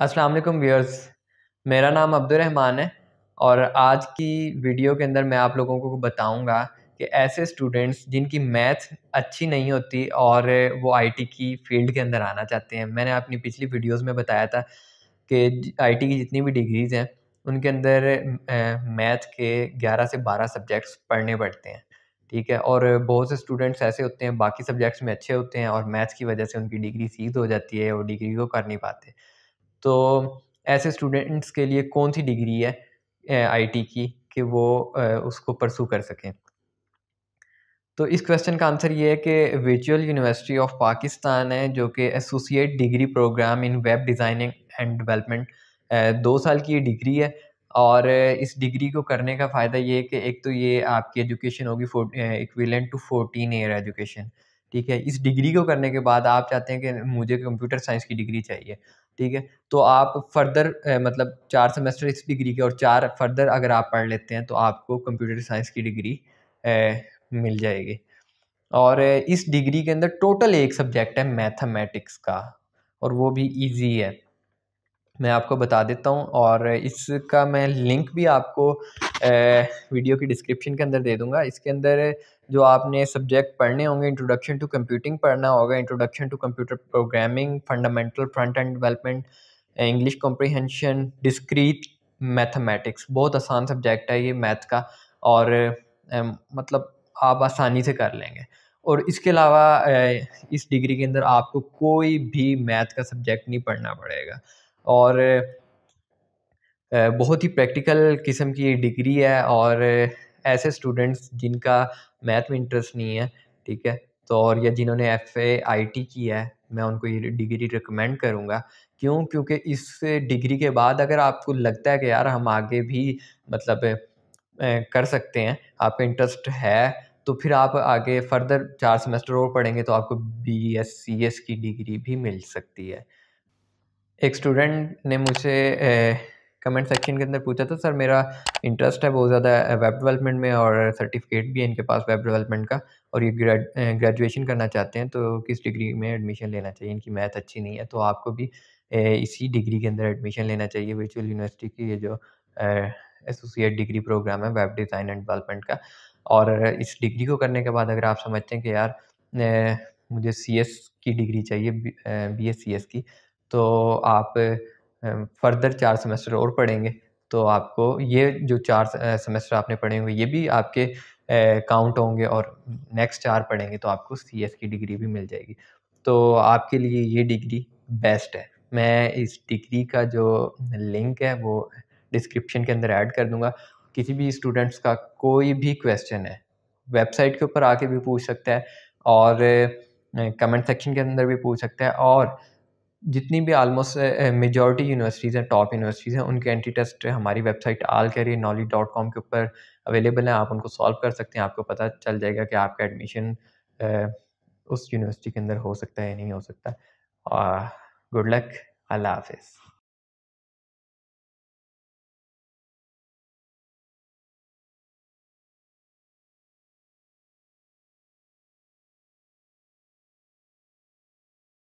अस्सलाम वालेकुम व्यूअर्स। मेरा नाम अब्दुलरहमान है और आज की वीडियो के अंदर मैं आप लोगों को बताऊँगा कि ऐसे स्टूडेंट्स जिनकी मैथ अच्छी नहीं होती और वो आईटी की फ़ील्ड के अंदर आना चाहते हैं। मैंने अपनी पिछली वीडियोस में बताया था कि आईटी की जितनी भी डिग्रीज़ हैं, उनके अंदर मैथ के 11 से 12 सब्जेक्ट्स पढ़ने पड़ते हैं। ठीक है? और बहुत से स्टूडेंट्स ऐसे होते हैं, बाकी सब्जेक्ट्स में अच्छे होते हैं और मैथ्स की वजह से उनकी डिग्री सीध हो जाती है और डिग्री को कर नहीं पाते। तो ऐसे स्टूडेंट्स के लिए कौन सी डिग्री है आईटी की कि वो उसको परसू कर सकें? तो इस क्वेश्चन का आंसर ये है कि वर्चुअल यूनिवर्सिटी ऑफ़ पाकिस्तान है, जो कि associate degree program in web designing and development दो साल की ये डिग्री है। और इस डिग्री को करने का फ़ायदा ये है कि एक तो ये आपकी एजुकेशन होगी equivalent to fourteen year education ठीक है? इस डिग्री को करने के बाद आप चाहते हैं कि मुझे कंप्यूटर साइंस की डिग्री चाहिए, ठीक है? तो आप फर्दर मतलब चार सेमेस्टर इस डिग्री के और चार फर्दर अगर आप पढ़ लेते हैं तो आपको कंप्यूटर साइंस की डिग्री मिल जाएगी। और इस डिग्री के अंदर टोटल एक सब्जेक्ट है मैथमेटिक्स का, और वो भी इजी है। मैं आपको बता देता हूँ और इसका मैं लिंक भी आपको वीडियो की डिस्क्रिप्शन के अंदर दे दूँगा। इसके अंदर जो आपने सब्जेक्ट पढ़ने होंगे इंट्रोडक्शन टू कंप्यूटिंग पढ़ना होगा। Introduction to computer programming fundamental front end development English comprehension discrete mathematics बहुत आसान सब्जेक्ट है ये मैथ का और मतलब आप आसानी से कर लेंगे। और इसके अलावा इस डिग्री के अंदर आपको कोई भी मैथ का सब्जेक्ट नहीं पढ़ना पड़ेगा। और बहुत ही प्रैक्टिकल किस्म की डिग्री है और ऐसे स्टूडेंट्स जिनका मैथ में इंटरेस्ट नहीं है, ठीक है? तो और या जिन्होंने एफ़ ए आई टी की है, मैं उनको ये डिग्री रिकमेंड करूँगा। क्यों? क्योंकि इस डिग्री के बाद अगर आपको लगता है कि यार हम आगे भी मतलब कर सकते हैं, आपका इंटरेस्ट है तो फिर आप आगे फर्दर चार सेमेस्टर और पढ़ेंगे तो आपको बी एस सी एस की डिग्री भी मिल सकती है। एक स्टूडेंट ने मुझसे कमेंट सेक्शन के अंदर पूछा था, सर, मेरा इंटरेस्ट है बहुत ज़्यादा वेब डेवलपमेंट में और सर्टिफिकेट भी है इनके पास वेब डेवलपमेंट का और ये ग्रेजुएशन करना चाहते हैं तो किस डिग्री में एडमिशन लेना चाहिए? इनकी मैथ अच्छी नहीं है तो आपको भी इसी डिग्री के अंदर एडमिशन लेना चाहिए वर्चुअल यूनिवर्सिटी की, ये जो एसोसिएट डिग्री प्रोग्राम है वेब डिज़ाइन एंड डेवलपमेंट का। और इस डिग्री को करने के बाद अगर आप समझते हैं कि यार मुझे सीएस की डिग्री चाहिए बी एस सी एस की तो आप फर्दर चार सेमेस्टर और पढ़ेंगे। तो आपको ये जो चार सेमेस्टर आपने पढ़े होंगे, ये भी आपके काउंट होंगे और नेक्स्ट चार पढ़ेंगे तो आपको सी एस की डिग्री भी मिल जाएगी। तो आपके लिए ये डिग्री बेस्ट है। मैं इस डिग्री का जो लिंक है वो डिस्क्रिप्शन के अंदर ऐड कर दूँगा। किसी भी स्टूडेंट्स का कोई भी क्वेश्चन है, वेबसाइट के ऊपर आके भी पूछ सकता है और कमेंट सेक्शन के अंदर भी पूछ सकता है और जितनी भी आलमोस्ट मेजॉरिटी यूनिवर्सिटीज़ हैं टॉप यूनिवर्सिटीज़ हैं, उनके एंटी टेस्ट हमारी website all career knowledge dot com के ऊपर अवेलेबल हैं। आप उनको सॉल्व कर सकते हैं। आपको पता चल जाएगा कि आपका एडमिशन उस यूनिवर्सिटी के अंदर हो सकता है या नहीं हो सकता। गुड लक अल्लाह हाफिज़।